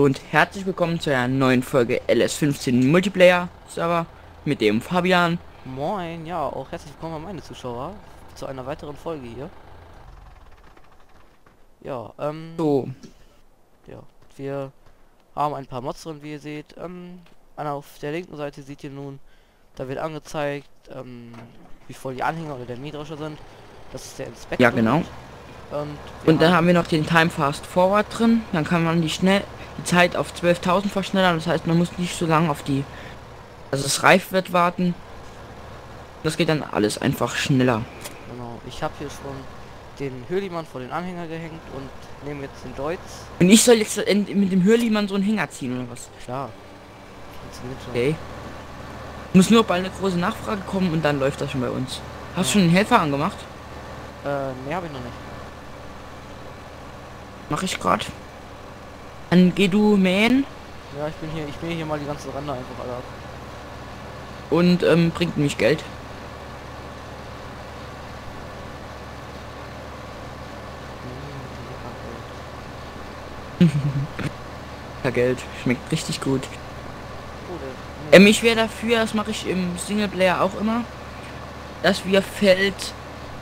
hallo und herzlich willkommen zu einer neuen Folge LS15 Multiplayer Server mit dem Fabian. Moin, ja, auch herzlich willkommen an meine Zuschauer zu einer weiteren Folge hier. Ja, ähm, So, ja, wir haben ein paar Mods drin, wie ihr seht. Ähm, auf der linken Seite seht ihr nun, da wird angezeigt, ähm, wie voll die Anhänger oder der Mähdrescher sind. Das ist der Inspektor. Ja, genau. Und, und dann haben wir noch den Time Fast Forward drin. Dann kann man die schnell die Zeit auf 12.000 verschnellern. Das heißt, man muss nicht so lange auf die, dass es reif wird, warten. Das geht dann alles einfach schneller. Genau, ich habe hier schon den Hürlimann vor den Anhänger gehängt und nehme jetzt den Deutz. Und ich soll jetzt mit dem Hürlimann so einen Hänger ziehen oder was? Klar. Okay. Muss nur bald eine große Nachfrage kommen und dann läuft das schon bei uns. Hast du schon einen Helfer angemacht? Äh, nee, habe ich noch nicht. Mache ich gerade. Dann geh du mähen Ja, ich bin hier, ich mähe hier mal die ganzen Ränder einfach alle ab. und ähm, bringt mich Geld. Ja, Geld. Schmeckt richtig gut. Oh, Ähm, ich wäre dafür, das mache ich im Singleplayer auch immer, dass wir Feld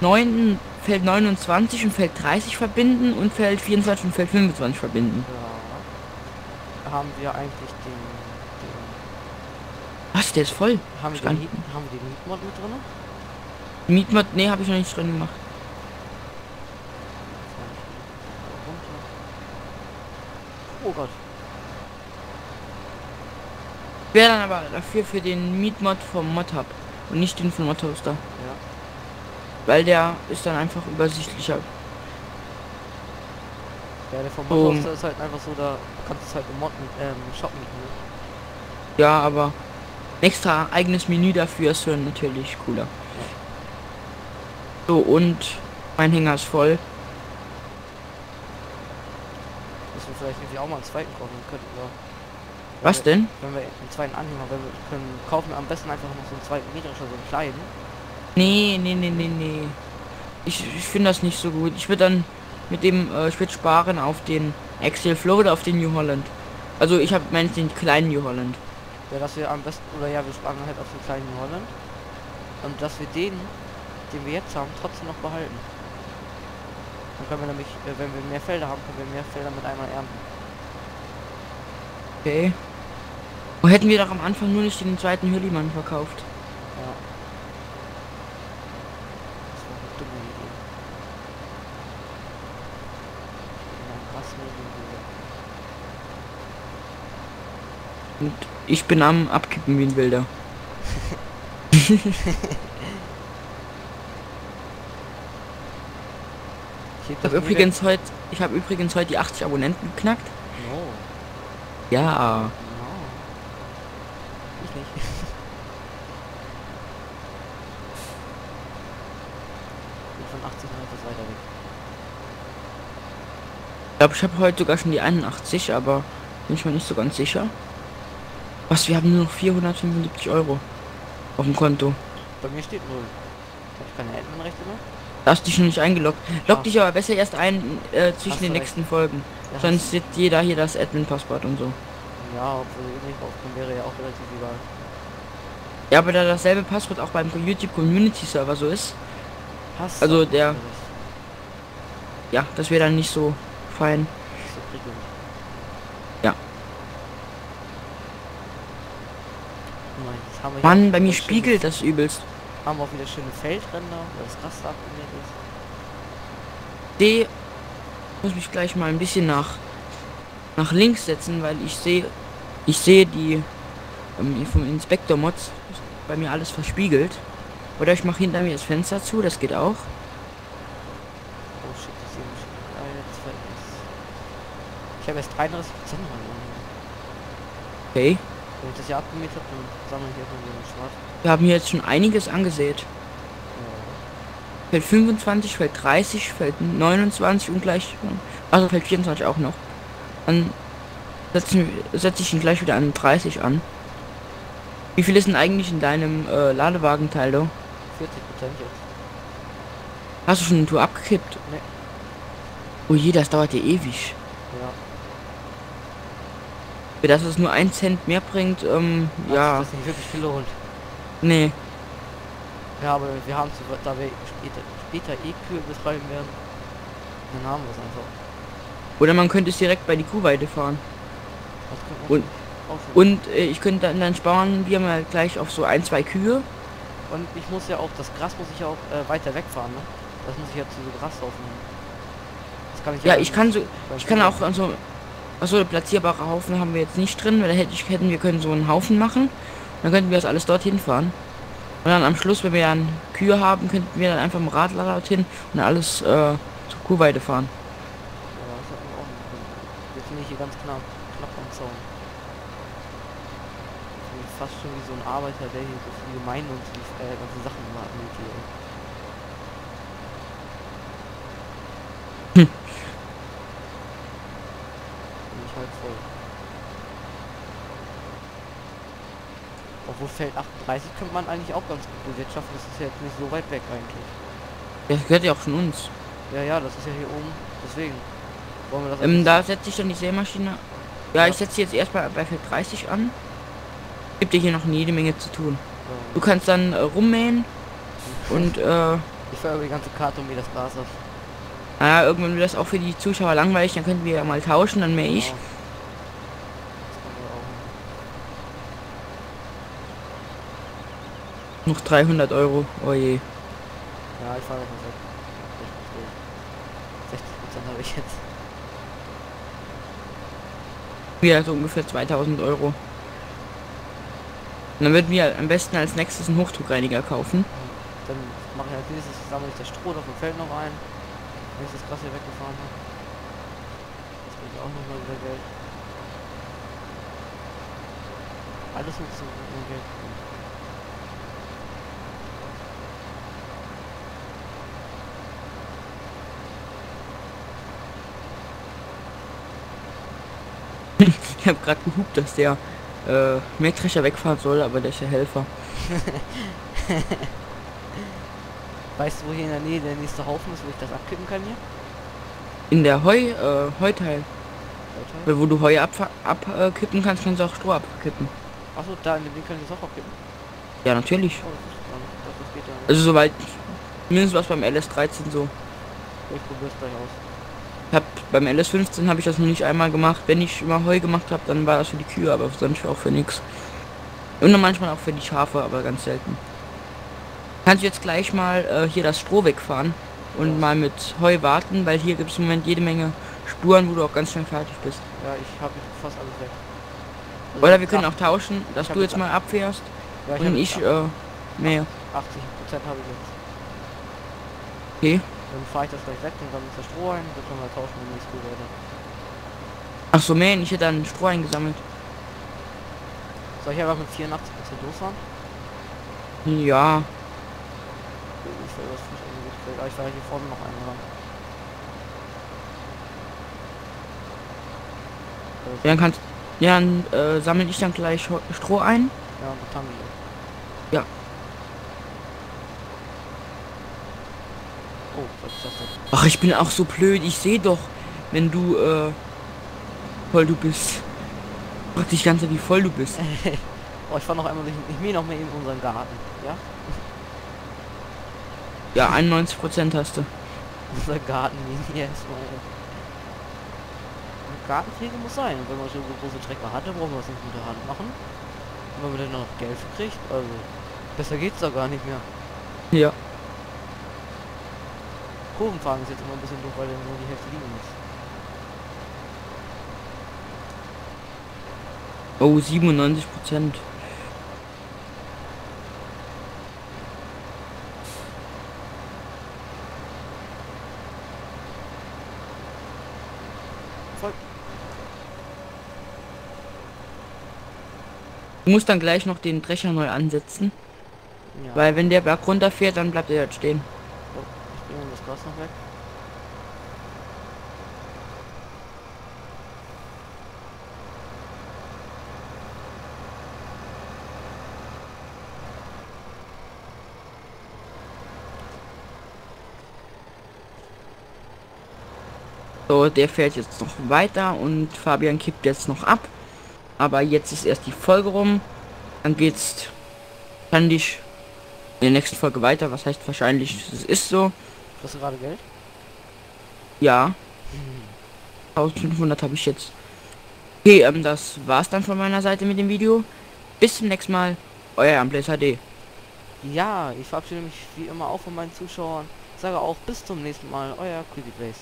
9, Feld 29 und Feld 30 verbinden und Feld 24 und Feld 25 verbinden. Ja. Haben wir eigentlich den, den Was, der ist voll. haben wir den. Miet- haben wir den Mietmod mit drin? Mietmod, nee, habe ich noch nicht drin gemacht. Oh Gott. Wäre dann aber dafür für den Mietmod vom Modhub und nicht den von Modhoster. Ja. Weil der ist dann einfach übersichtlicher. Ja, der vom. Modhoster ist halt einfach so, da kannst du es halt im Mod mit, ähm, Shop mieten. Ne? Ja, aber ein extra eigenes Menü dafür ist schon natürlich cooler. So, und mein Hänger ist voll. Müssen wir vielleicht irgendwie auch mal einen zweiten kaufen könnten wir. Was wir, denn? Wenn wir einen zweiten Anhänger, wenn wir können, kaufen wir am besten einfach noch so einen zweiten Mähdrescher, so einen kleinen. Nee, nee, nee, nee, nee. Ich, ich finde das nicht so gut. Ich würde dann mit dem, äh, ich würde sparen auf den Excel Flow oder auf den New Holland. Also ich habe meinen den kleinen New Holland. Ja, dass wir am besten, oder ja, wir sparen halt auf den kleinen New Holland. Und dass wir den, den wir jetzt haben, trotzdem noch behalten. Dann können wir nämlich, äh, wenn wir mehr Felder haben, können wir mehr Felder mit einmal ernten. Okay. Wo hätten wir doch am Anfang nur nicht den zweiten Hürlimann verkauft? Ja. Das war eine dumme Idee. Ja, krass, ne, die Idee. Und ich bin am Abkippen wie ein Wilder. Ich habe übrigens heute, ich habe übrigens heute die 80 Abonnenten geknackt. No. Ja. No. Ich nicht. bin von 80 noch etwas weiter weg. Ich glaube, ich habe heute sogar schon die 81, aber bin ich mir nicht so ganz sicher. Was, wir haben nur noch 475 Euro auf dem Konto. Bei mir steht 0. Hab ich keine Admin-Rechte mehr? Da hast dich noch nicht eingeloggt. Log Ah. dich aber besser erst ein äh, zwischen Hast den du nächsten Folgen. Ja, Sonst sieht jeder hier das Admin-Passwort und so. Ja, obwohl ich nicht aufkommen wäre ja auch relativ egal. Ja, aber da dasselbe Passwort auch beim YouTube Community Server so ist, Passt. Also der- ja, das wäre dann nicht so prickelnd. Ja. Nein, Mann, bei mir spiegelt das übelst. Haben wir auch wieder schöne Feldränder, weil das Raster abgemäht ist. D muss mich gleich mal ein bisschen nach nach links setzen, weil ich sehe ich sehe die ähm, vom Inspektor Mods ist bei mir alles verspiegelt. Oder ich mache hinter mir das Fenster zu, das geht auch. Oh shit, das ist eben schon. Ah, jetzt fällt es. Ich habe erst 33 Prozent Okay. Wenn ich das hier abgemäht habe, dann sammle ich erstmal wieder schwarz. Wir haben hier jetzt schon einiges angesät. Ja. Feld 25, Feld 30, Feld 29 und gleich also Feld 24 auch noch. Dann setzen setze ich ihn gleich wieder an 30 an. Wie viel ist denn eigentlich in deinem äh, Ladewagenteil, du? 40 Prozent jetzt. Hast du schon eine Tour abgekippt? Nee. Oh je, das dauert ja ewig. Ja. Für das es nur ein Cent mehr bringt, ähm, Hat ja, das nicht wirklich gelohnt. nee. Ja, aber wir haben zu, da wir später, später eh Kühe betreiben werden, dann haben wir es einfach. Oder man könnte es direkt bei die Kuhweide fahren. Und-. Und äh, ich könnte dann, dann sparen wir mal gleich auf so ein, zwei Kühe. Und ich muss ja auch, das Gras muss ich ja auch äh, weiter wegfahren, ne? Das muss ich ja zu so Grashaufen nehmen. Das kann ich Ja, beim- ich kann so, ich kann auch also achso, platzierbare Haufen haben wir jetzt nicht drin, weil da hätte ich, hätten wir können so einen Haufen machen. Dann könnten wir das alles dorthin fahren. Und dann am Schluss, wenn wir dann Kühe haben, könnten wir dann einfach im Radler dorthin und alles äh, zur Kuhweide fahren. Ja, das hat mir auch einen Grund. Jetzt bin ich hier ganz knapp, knapp am Zaun. Fast schon wie so ein Arbeiter, der hier so für die Gemeinde und so die äh, ganzen Sachen administriert. Hm. Halt voll. Obwohl Feld 38 könnte man eigentlich auch ganz gut bewirtschaften, das ist ja jetzt nicht so weit weg eigentlich. Das gehört ja auch schon uns. Ja, ja, das ist ja hier oben, deswegen. Wollen wir das Ähm, da setze ich dann die Sämaschine. Ja, Ja. ich setze jetzt erstmal bei Feld 30 an. Gibt dir hier noch jede Menge zu tun. Du Ja. kannst dann äh, rummähen und äh, Ich fahre über die ganze Karte um mir das Gras ab. naja, irgendwann wird das auch für die Zuschauer langweilig, dann könnten wir ja mal tauschen, dann mähe ich. Genau. Das können wir auch machen. Noch 300 Euro. Oh je. Ja, ich fahre einfach weg. Ich muss durch. 60 Prozent habe ich jetzt. Wieder so ungefähr 2000 Euro. Und dann würden wir am besten als nächstes einen Hochdruckreiniger kaufen. Dann mache ich als nächstes, sammle ich das Stroh auf dem Feld noch ein. Wenn ich das Gras hier weggefahren habe. Das bringt auch nochmal wieder Geld. Alles mit so Geld. Ich habe gerade gehupt, dass der äh, Mähdrescher wegfahren soll, aber der ist ja Helfer. Weißt du, wo hier in der Nähe der nächste Haufen ist, wo ich das abkippen kann hier? In der Heu, äh, Heuteil, Heute? wo du Heu abkippen ab, äh, kannst, kannst du auch Stroh abkippen. Achso, da in dem Ding kann ich das auch abkippen. Ja, natürlich. Oh, das ist. Das, nicht. Also soweit, mindestens was beim LS13 so. Ich probier's gleich aus. Hab, beim LS15 habe ich das noch nicht einmal gemacht. Wenn ich immer Heu gemacht habe, dann war das für die Kühe, aber sonst auch für nichts. Und dann manchmal auch für die Schafe, aber ganz selten. Kannst du jetzt gleich mal äh, hier das Stroh wegfahren und Ja. mal mit Heu warten, weil hier gibt es im Moment jede Menge Spuren, wo du auch ganz schnell fertig bist. Ja, ich habe fast alles weg. Also Oder wir können auch tauschen, dass du jetzt mal abfährst ja, ich und ich äh, mehr. 80 Prozent habe ich jetzt. Okay. Dann fahre ich das gleich weg und dann ist das Stroh ein, dann können wir tauschen und nächste weiter. Ach so, mähen, ich hätte dann Stroh eingesammelt. Soll ich einfach mit 84 Prozent losfahren? Ja, Ich will das frisch angelegt. Aber ich fahre hier vorne noch einen ran. Äh, dann kannst ja, dann äh, sammle ich dann gleich Stroh ein. Ja, und Tangi. Ja. Oh, was ist das denn? Ach, ich bin auch so blöd. Ich sehe doch, wenn du äh, voll du bist. Frag dich ganz, wie voll du bist. oh, ich fahr noch einmal durch. Ich mähe noch mal eben unseren Garten. Ja? Ja, 91 Prozent hast du. Unser Garten hier erstmal. Gartenpflege muss sein. Und wenn man schon so große Trecker hat, dann brauchen wir es nicht mit der Hand machen. Und wenn man dann noch Geld kriegt, also besser geht's da gar nicht mehr. Ja. Kurven fahren ist jetzt immer ein bisschen doof, weil dann nur die Hälfte liegen muss. Oh, 97 Prozent. Du musst dann gleich noch den Drescher neu ansetzen, Ja. weil wenn der Berg runterfährt, dann bleibt er jetzt stehen. Bringe das Gras noch weg. So, der fährt jetzt noch weiter und Fabian kippt jetzt noch ab. Aber jetzt ist erst die Folge rum. Dann geht's wahrscheinlich in der nächsten Folge weiter. Was heißt wahrscheinlich? Es ist so. Hast du gerade Geld? Ja. 1500 habe ich jetzt. Okay, ähm, das war's dann von meiner Seite mit dem Video. Bis zum nächsten Mal. Euer Amplace HD. Ja, ich verabschiede mich wie immer auch von meinen Zuschauern. Sage auch bis zum nächsten Mal, euer Creepy Place.